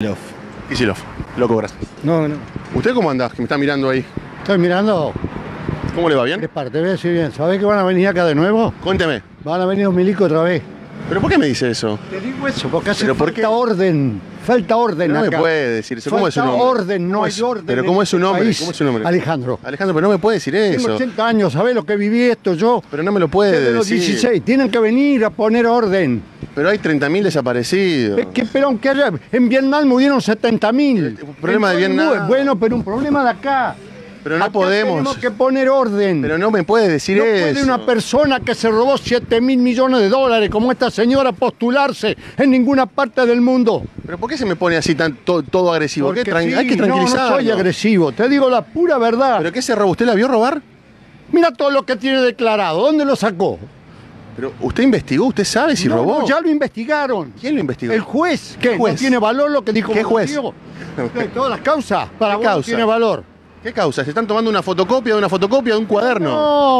Love. Kisilov. Loco, gracias. No, no. ¿Usted cómo anda? Que me está mirando ahí. Estoy mirando ¿Cómo le va de bien? parte, te voy a decir bien. ¿Sabés que van a venir acá de nuevo? Cuénteme. Van a venir los milicos otra vez. ¿Pero por qué me dice eso? Te digo eso, porque hace ¿Pero por falta qué? orden. Falta orden No me acá. puede decir eso. ¿Cómo es su Falta nombre? orden, no ¿Cómo hay es- orden. ¿Pero cómo es su este nombre? país. ¿Cómo es su nombre? Alejandro. Alejandro, pero no me puede decir Tengo eso. 80 años, ¿sabés lo que viví esto yo? Pero no me lo puede Desde los decir. 16, tienen que venir a poner orden. Pero hay 30.000 desaparecidos. Es que, pero aunque haya, en Vietnam murieron 70 mil. El problema de Vietnam. Bueno, pero un problema de acá. Pero no Acá podemos. Tenemos que poner orden. Pero no me puede decir no eso. puede una persona que se robó 7 mil millones de dólares como esta señora postularse en ninguna parte del mundo. ¿Pero por qué se me pone así tan to- todo agresivo? ¿Qué Porque tran- sí, hay que no, tranquilizarlo. No, soy agresivo, te digo la pura verdad. ¿Pero qué se robó? ¿Usted la vio robar? Mira todo lo que tiene declarado. ¿Dónde lo sacó? ¿Pero usted investigó? ¿Usted sabe si No, robó? no, ya lo investigaron. ¿Quién lo investigó? El juez. ¿Qué? juez? ¿No tiene valor lo que dijo ¿Qué juez? Todas las causas. Para ¿Qué vos causa? tiene valor. ¿Qué causa? ¿Se están tomando una fotocopia de una fotocopia de un cuaderno?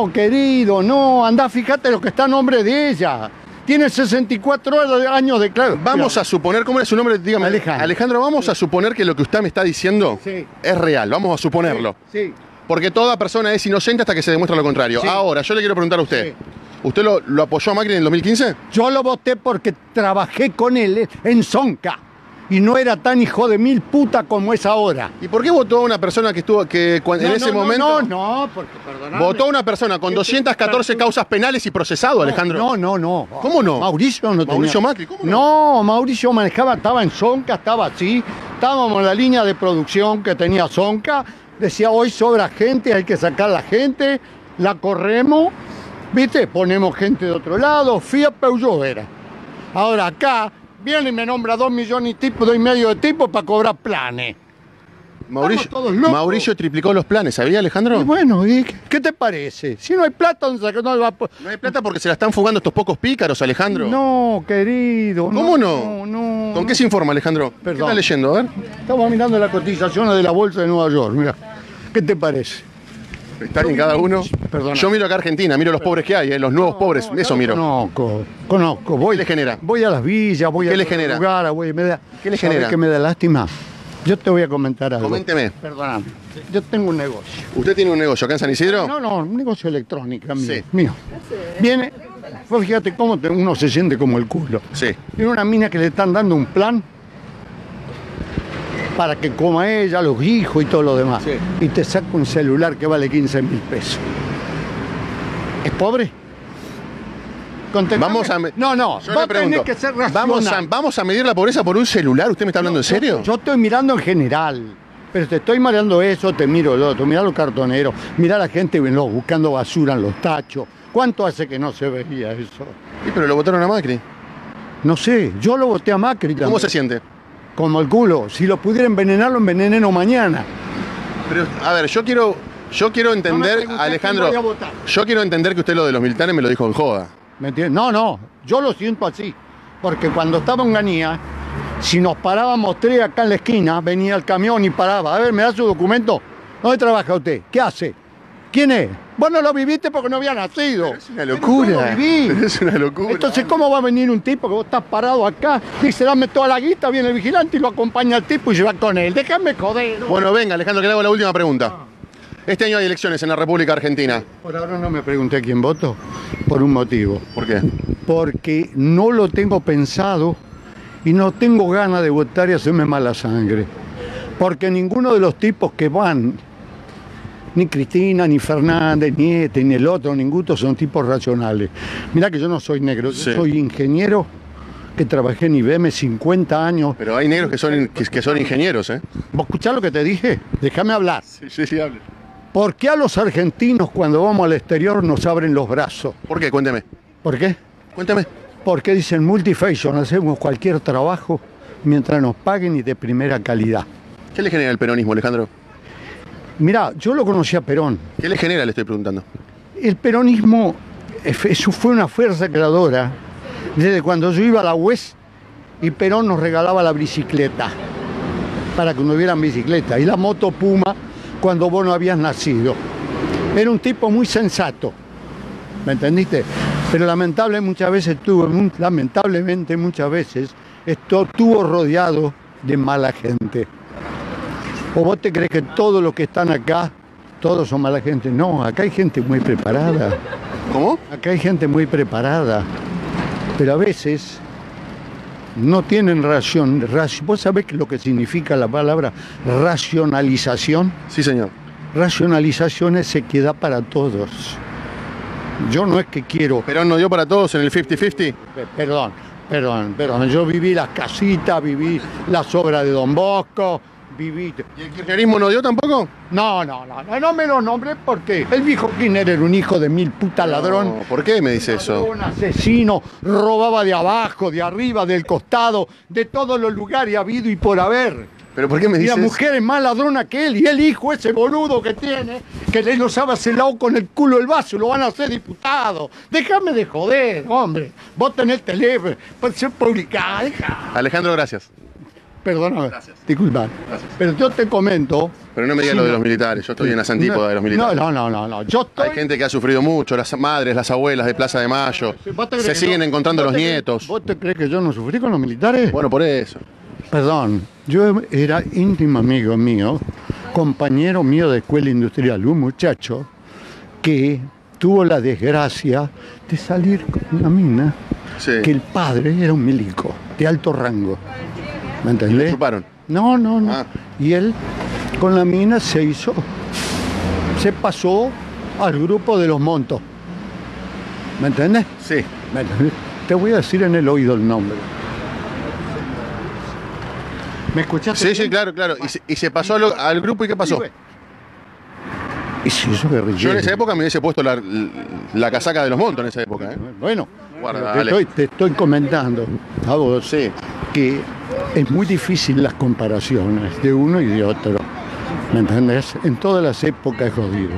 No, querido, no. Andá, fíjate lo que está a nombre de ella. Tiene 64 años de claro. Vamos a suponer, ¿cómo es su nombre? Dígame. Alejandro. vamos a suponer que lo que usted me está diciendo Sí. es real. Vamos a suponerlo. Sí. Porque toda persona es inocente hasta que se demuestra lo contrario. Ahora, yo le quiero preguntar a usted. ¿Usted lo, lo apoyó a Macri en el 2015? Yo lo voté porque trabajé con él en Zonca. Y no era tan hijo de mil puta como es ahora. ¿Y por qué votó a una persona que estuvo que en No, ese no, momento No, no, porque votó a una persona con Este 214 partido- causas penales y procesado, Alejandro? No, no, no. ¿Cómo no? Mauricio no tenía. Mauricio Macri, ¿cómo no? No, Mauricio manejaba, estaba en Zonca, estaba así. Estábamos en la línea de producción que tenía Zonca. Decía, hoy sobra gente, hay que sacar la gente. La corremos, ¿viste? Ponemos gente de otro lado. Fiat Peugeot era. Ahora acá viene y me nombra dos millones y tipo, dos y medio de tipos para cobrar planes. Mauricio. Mauricio triplicó los planes, ¿sabía, Alejandro? Y bueno, ¿y qué- te parece? Si no hay plata, ¿dónde saca- no va No hay plata porque se la están fugando estos pocos pícaros, Alejandro. No, querido. ¿Cómo no? No, no. ¿Con qué se informa, Alejandro? ¿Qué está leyendo? A ver. Estamos mirando la cotización de la bolsa de Nueva York, mira. ¿Qué te parece? Está en cada uno. Perdona. Yo miro acá Argentina, miro los pobres que hay, eh, los nuevos pobres, No, eso miro. Conozco, conozco. Voy, ¿Qué le genera? Voy a las villas, voy ¿Qué a le todos genera? los lugares, voy, me da, ¿Qué le ¿sabes genera? qué me da lástima? Yo te voy a comentar algo. Coménteme. Perdóname. Yo tengo un negocio. ¿Usted tiene un negocio acá en San Isidro? No, no, un negocio electrónico mío. Sí. mío. Viene, fíjate cómo uno se siente como el culo. Sí. Tiene una mina que le están dando un plan para que coma ella, los hijos y todo lo demás. Sí. Y te saca un celular que vale 15 mil pesos. ¿Es pobre? Vamos a No, no, Yo vos le pregunto, tenés que ser. ¿vamos a, ¿vamos a medir la pobreza por un celular? ¿Usted me está hablando en serio? Yo estoy mirando en general. Pero te estoy mirando eso, te miro el otro, mira los cartoneros, mira a la gente buscando basura en los tachos. ¿Cuánto hace que no se veía eso? Sí, pero lo votaron a Macri. No sé, yo lo voté a Macri ¿Cómo también. se siente? Como el culo. Si lo pudiera envenenar, lo enveneno mañana. Pero, a ver, yo quiero, yo quiero entender, Alejandro, yo quiero entender que usted lo de los militares me lo dijo en joda. ¿Me entiendes? No, no, yo lo siento así. Porque cuando estaba en Ganía, si nos parábamos tres acá en la esquina, venía el camión y paraba. A ver, ¿me da su documento? ¿Dónde trabaja usted? ¿Qué hace? ¿Quién es? Vos no lo viviste porque no había nacido. Es una locura. Es una locura. Entonces, ¿cómo va a venir un tipo que vos estás parado acá? Dice, dame toda la guita, viene el vigilante y lo acompaña al tipo y se va con él. Déjame joder. Bueno, venga, Alejandro, que le hago la última pregunta. Este año hay elecciones en la República Argentina. Por ahora no me pregunté quién voto, por un motivo. ¿Por qué? Porque no lo tengo pensado y no tengo ganas de votar y hacerme mala sangre. Porque ninguno de los tipos que van, ni Cristina, ni Fernández, ni este, ni el otro, ninguno son tipos racionales. Mirá que yo no soy negro, yo soy ingeniero que trabajé en IBM 50 años. Pero hay negros que son, que, que son ingenieros, ¿eh? ¿Vos escuchás lo que te dije? Déjame hablar. Sí, sí, sí, hable. ¿Por qué a los argentinos cuando vamos al exterior nos abren los brazos? ¿Por qué? Cuénteme. ¿Por qué? Cuénteme. Porque dicen multifashion, hacemos cualquier trabajo mientras nos paguen y de primera calidad. ¿Qué le genera el peronismo, Alejandro? Mirá, yo lo conocí a Perón. ¿Qué le genera, le estoy preguntando? El peronismo eso fue una fuerza creadora desde cuando yo iba a la UES y Perón nos regalaba la bicicleta para que no hubieran bicicleta y la moto Puma cuando vos no habías nacido. Era un tipo muy sensato, ¿me entendiste? Pero lamentable muchas veces tuvo, lamentablemente muchas veces estuvo rodeado de mala gente. ¿O vos te crees que todos los que están acá, todos son mala gente? No, acá hay gente muy preparada. ¿Cómo? Acá hay gente muy preparada. Pero a veces no tienen ración. raci- ¿Vos sabés lo que significa la palabra racionalización? Sí, señor. Racionalización es sequedad para todos. Yo no es que quiero ¿Perón no dio para todos en el 50-50? Pe- Perdón, perdón, perdón. Yo viví las casitas, viví las obras de Don Bosco, ¿Y el kirchnerismo no dio tampoco? No, no, no, no, no me lo nombré porque el viejo Kirchner era un hijo de mil puta ladrón. No, ¿Por qué me dice eso? Un asesino, robaba de abajo, de arriba, del costado, de todos los lugares habido y por haber. ¿Pero por qué me Y dice la mujer es más ladrona que él, y el hijo, ese boludo que tiene, que le lo sabe hacer lado con el culo el vaso, lo van a hacer diputado. Déjame de joder, hombre. Vos tenés teléfono, puede ser publicado, deja. Alejandro, gracias. Perdóname, Gracias. disculpa. Pero yo te comento. Pero no me digas Sí, lo de los militares, yo estoy en las antípodas de los militares. No, no, no, no. Yo estoy. Hay gente que ha sufrido mucho, las madres, las abuelas de Plaza de Mayo. ¿Vos te crees Se siguen encontrando los crees- nietos. ¿Vos te crees que yo no sufrí con los militares? Bueno, por eso. Perdón, yo era íntimo amigo mío, compañero mío de escuela industrial, un muchacho que tuvo la desgracia de salir con una mina Sí. que el padre era un milico de alto rango. ¿Me entendés? chuparon? No, no, no. Ah. Y él con la mina se hizo, se pasó al grupo de los montos. ¿Me entendés? Sí. ¿Me entendés? Te voy a decir en el oído el nombre. ¿Me escuchaste? Sí, sí, claro, claro. Y se, y se pasó al, al grupo y ¿qué pasó? Y si eso guerrillero. Yo en esa época me hubiese puesto la, la casaca de los montos en esa época, ¿eh? Bueno, Guarda, te, estoy, te estoy comentando a vos Sí. que es muy difícil las comparaciones de uno y de otro. ¿Me entendés? En todas las épocas jodido.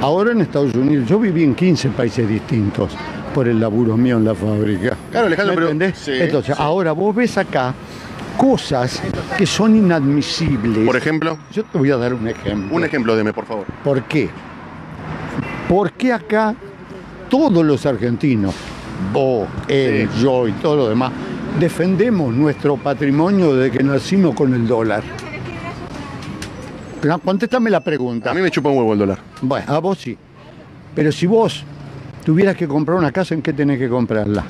Ahora en Estados Unidos, yo viví en 15 países distintos por el laburo mío en la fábrica. Claro, Alejandro, ¿Me pero- entendés? sí, Entonces, sí. ahora vos ves acá cosas que son inadmisibles. Por ejemplo, Yo te voy a dar un ejemplo. un ejemplo deme, por favor. ¿Por qué? Porque acá todos los argentinos, vos, él, Sí. yo y todo lo demás, defendemos nuestro patrimonio desde que nacimos con el dólar. Pero Contéstame la pregunta. A mí me chupa un huevo el dólar. Bueno, a vos sí. Pero si vos tuvieras que comprar una casa, ¿en qué tenés que comprarla?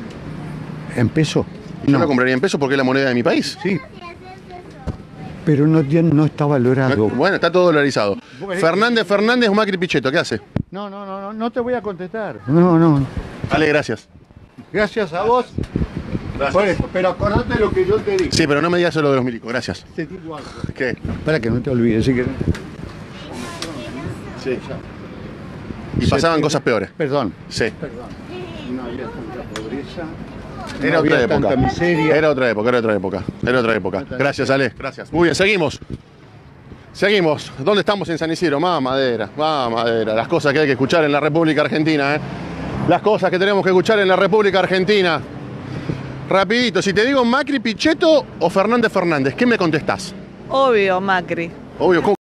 ¿En peso? Yo la compraría en pesos porque es la moneda de mi país. Sí. Pero no, no está valorado. No- Bueno, está todo dolarizado. Fernández Fernández o Macri Pichetto, ¿qué hace? No, no, no, no, no te voy a contestar. No, no. Dale, gracias. Gracias a vos. Por eso, pero acordate lo que yo te dije. Sí, pero no me digas lo de los milicos, gracias. Te digo algo. ¿Qué? Para que no te olvides. si querés. Sí. Y pasaban cosas peores. Perdón. Sí. Perdón. No había tanta pobreza. Era no otra época. tanta miseria. Era otra época, era otra época. Era otra época. Gracias, Ale. Gracias. Muy bien, seguimos. Seguimos. ¿Dónde estamos en San Isidro? Más madera, más madera. Las cosas que hay que escuchar en la República Argentina, ¿eh? Las cosas que tenemos que escuchar en la República Argentina. Rapidito, si te digo Macri Pichetto o Fernández Fernández, ¿qué me contestás? Obvio, Macri. Obvio, ¿cómo?